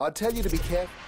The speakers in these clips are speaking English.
I'd tell you to be careful.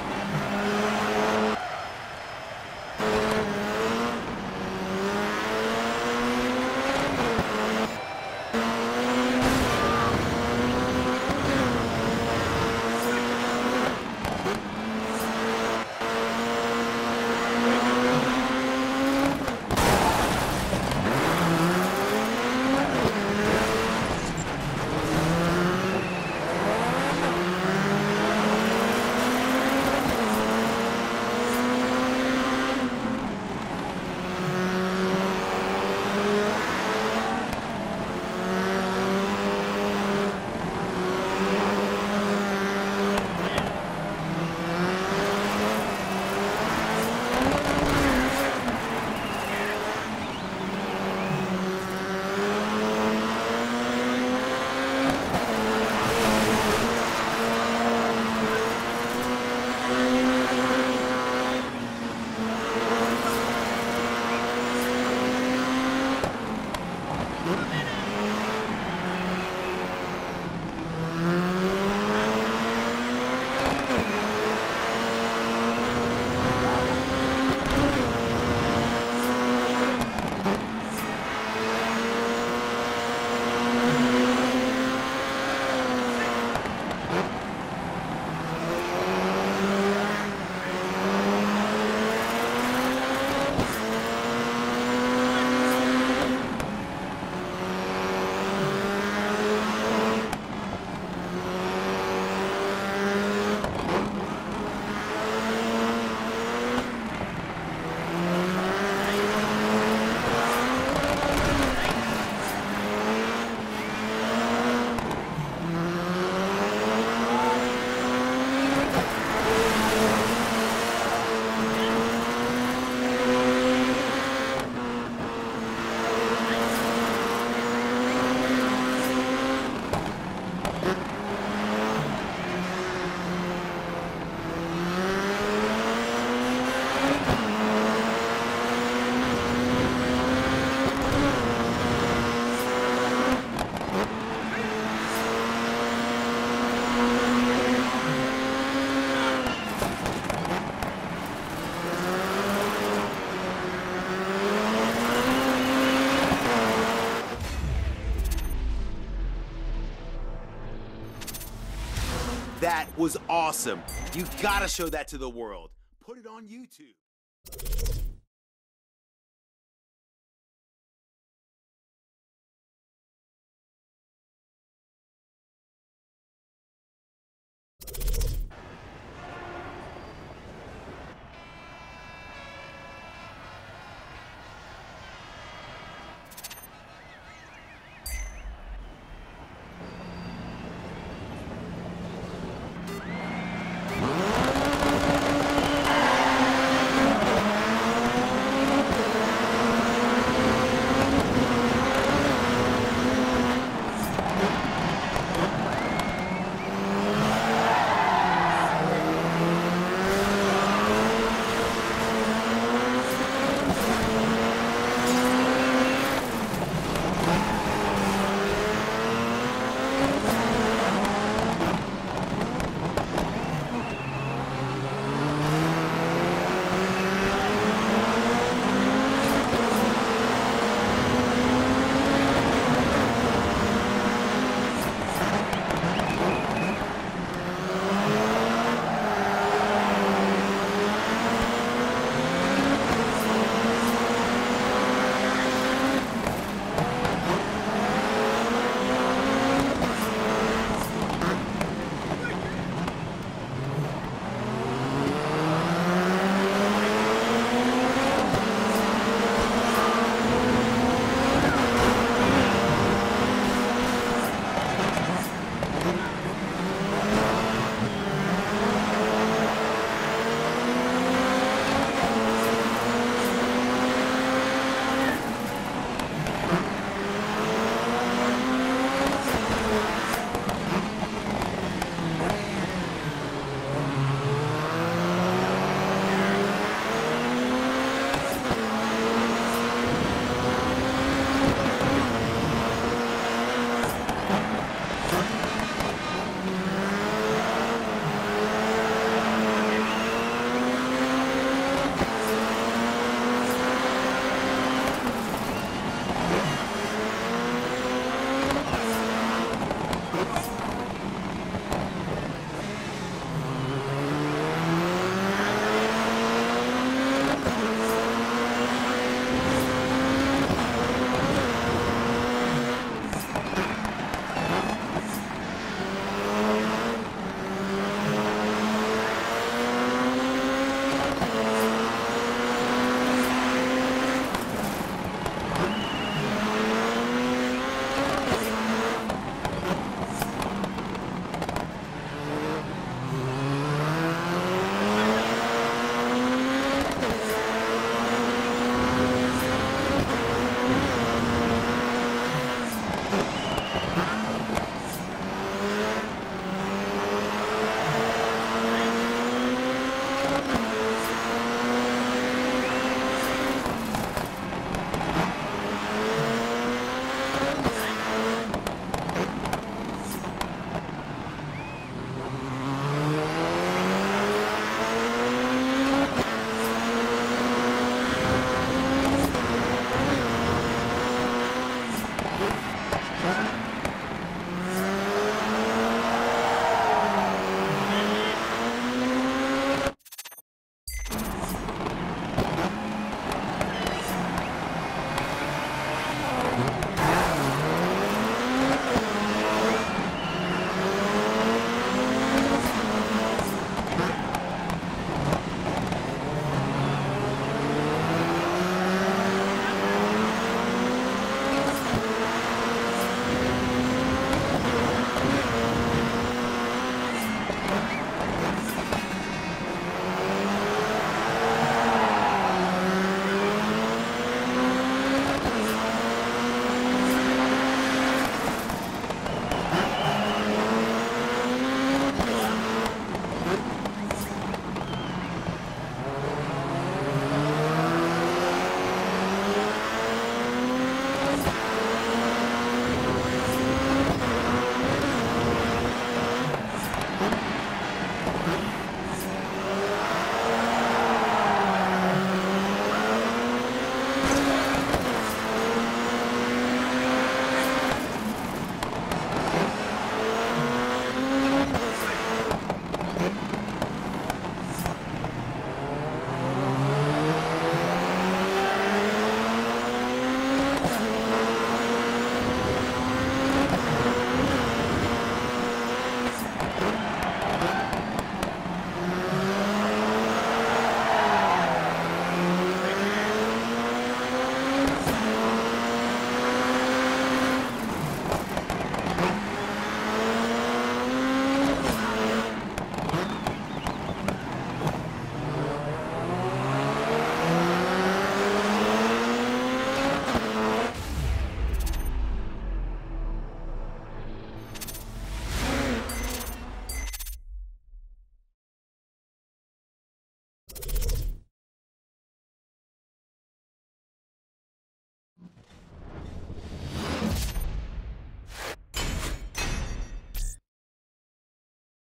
That was awesome. You gotta show that to the world. Put it on YouTube. you